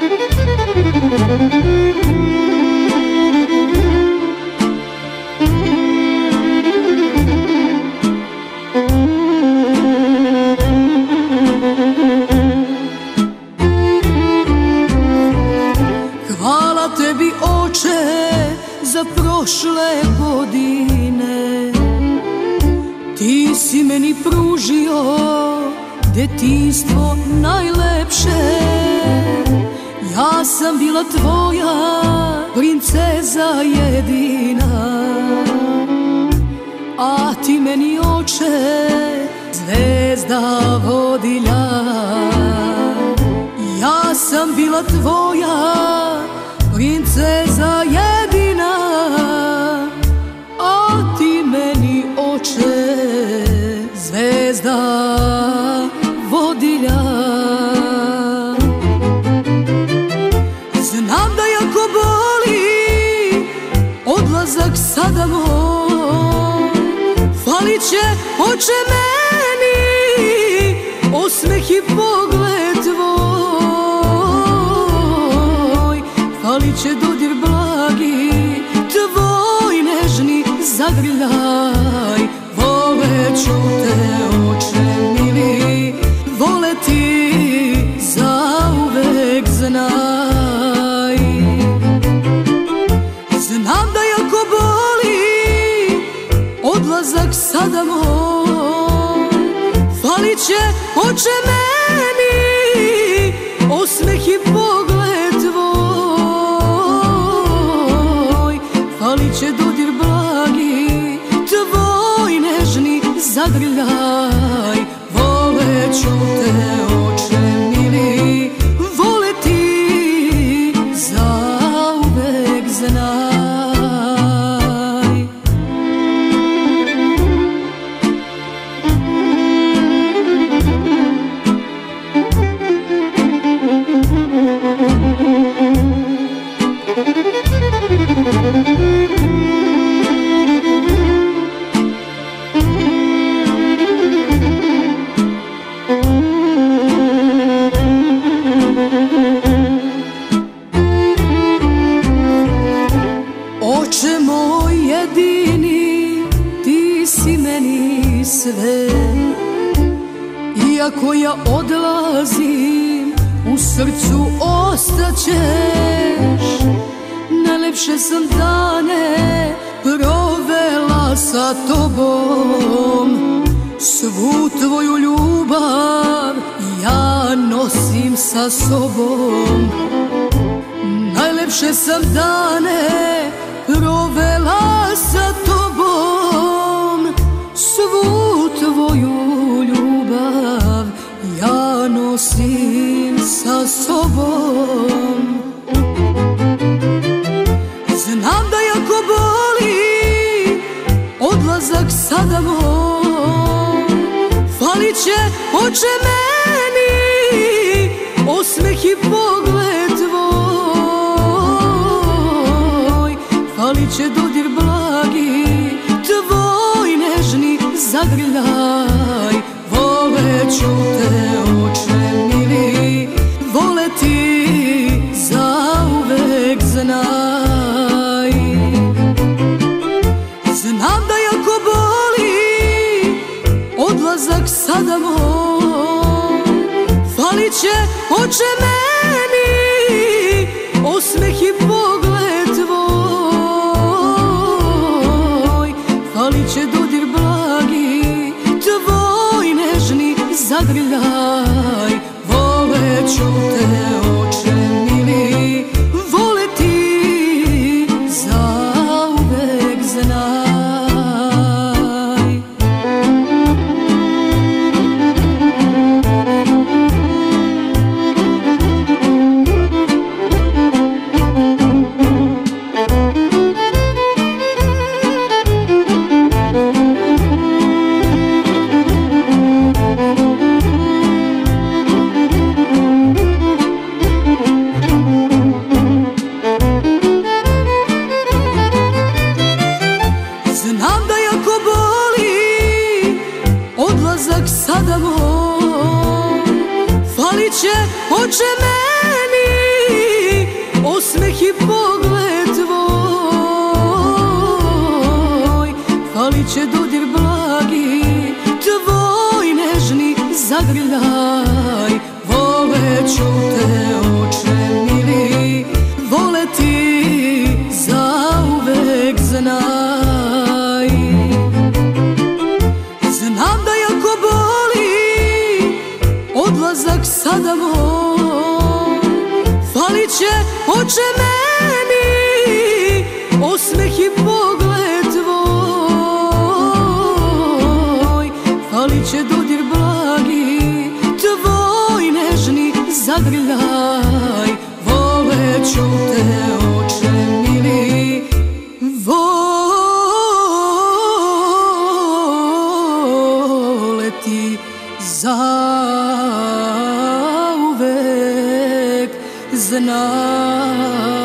Hvala tebi oče za prošle godine. Ti si meni pružio detinstvo najlepše. Ja sam bila tvoja princeza jedina. A ti meni oče zvezda vodilja. Ja sam bila tvoja princeza osmeh i pogled tvoj Falit će dodir blagi tvoj nežni zagrljaj. Voleću te oče mili, voleti zauvek znaj. Znam da jako boli odlazak sada moj Će oče meni osmeh i pogled tvoj. Falit će dodir blagi tvoj nežni zagrljaj. Voleću te moj jedini, ti si meni sve. Iako ja odlazim, u srcu ostaćeš. Najlepše sam dane provela sa tobom. Svu tvoju ljubav ja nosim sa sobom Najlepše sam dane provela sa tobom. Svu tvoju ljubav ja nosim sa sobom. Znam da jako boli odlazak sada moj Falit će oče meni osmeh i pogled Falit će dodir blagi tvoj nežni zagrljaj. Voleću te oče mili, voleti zauvek znaj. Znam da jako boli odlazak sada moj Falit će oče meni zagrljaj Voleću te Falit će oče meni osmeh i pogled tvoj. Falit će dodir blagi tvoj nežni zagrljaj. Voleću te sada vol Falit će oče me zauvek znam